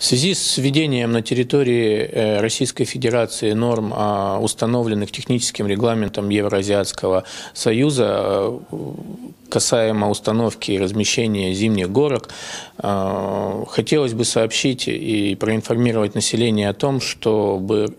В связи с введением на территории э, Российской Федерации норм, а, установленных техническим регламентом Евроазиатского Союза, э, касаемо установки и размещения зимних горок, э, хотелось бы сообщить и проинформировать население о том, чтобы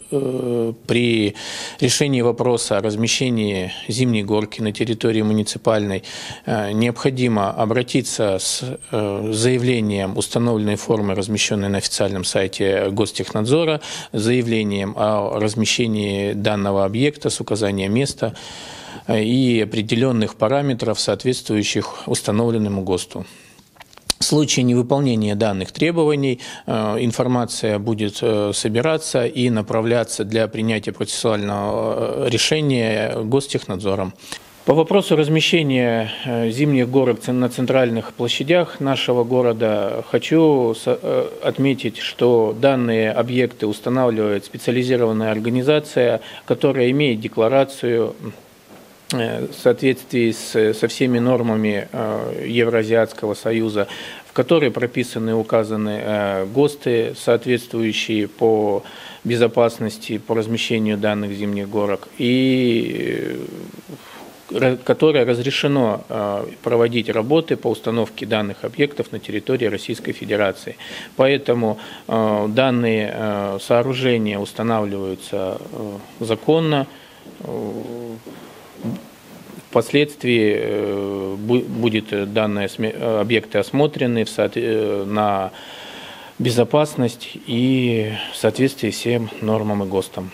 при решении вопроса о размещении зимней горки на территории муниципальной необходимо обратиться с заявлением установленной формы, размещенной на официальном сайте Гостехнадзора заявлением о размещении данного объекта с указанием места э, и определенных параметров, соответствующих установленному ГОСТу. Случае невыполнения данных требований э, информация будет э, собираться и направляться для принятия процессуального решения Гостехнадзором. По вопросу размещения э, зимних горок на центральных площадях нашего города хочу э, отметить, что данные объекты устанавливает специализированная организация, которая имеет декларацию э, в соответствии с, со всеми нормами Евразиатского союза, в которой прописаны указаны ГОСТы, соответствующие по безопасности, по размещению данных зимних горок, и которое разрешено э, проводить работы по установке данных объектов на территории Российской Федерации. Поэтому э, данные э, сооружения устанавливаются законно. Впоследствии будет данные объекты осмотрены на безопасность и в соответствии всем нормам и ГОСТам.